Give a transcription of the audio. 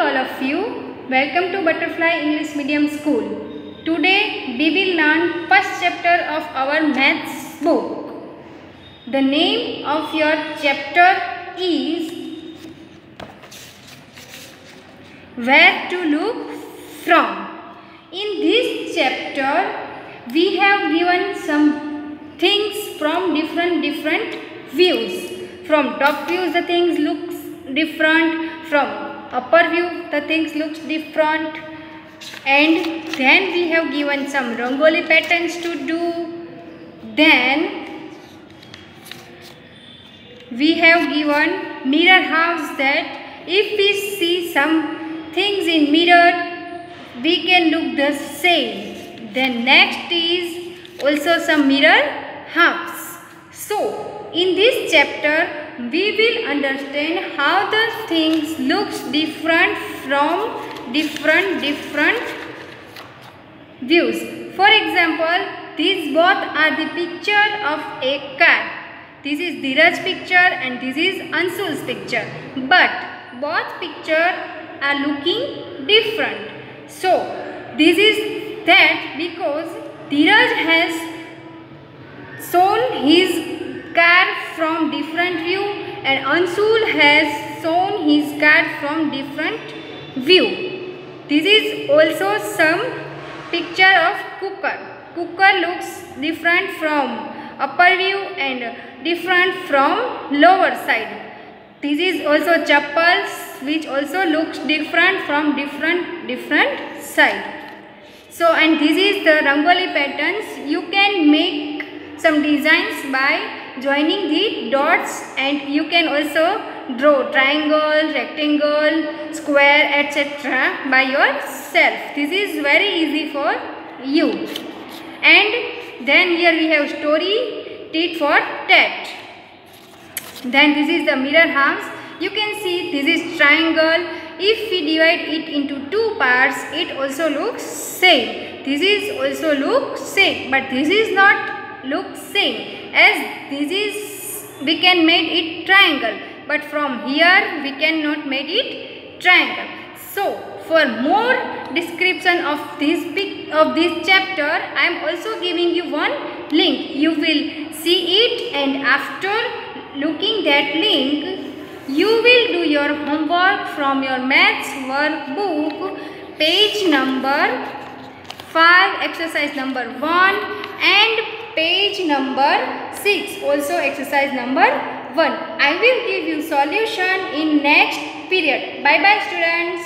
all of you. Welcome to Butterfly English Medium School. Today we will learn first chapter of our maths book. The name of your chapter is Where to Look From. In this chapter we have given some things from different different views. From top views the things looks different. From upper view the things looks different. And then we have given some rangoli patterns to do. Then we have given mirror house that if we see some things in mirror we can look the same. Then next is also some mirror halves. So in this chapter we will understand how the things looks different from different different views. For example, these both are the picture of a car. This is Dheeraj picture and this is Anshul's picture. But both picture are looking different. So, this is that because Dheeraj has shown his car from different view and Anshul has shown his car from different view. This is also some picture of cooker. Cooker looks different from upper view and different from lower side. This is also chappals which also looks different from different different side. So and this is the rangoli patterns. You can make some designs by joining the dots and you can also draw triangle, rectangle, square etc. by yourself. This is very easy for you. And then here we have story tit for tat. Then this is the mirror halves. You can see this is triangle. If we divide it into two parts, it also looks same. This is also look same, but this is not look same. As this is we can make it triangle but from here we cannot make it triangle. So for more description of this big of this chapter i am also giving you one link. You will see it and after looking that link you will do your homework from your maths workbook page number 5 exercise number 1 and page number 6 also exercise number 1 i will give you solution in next period. Bye bye students